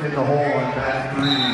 hit the hole on that three.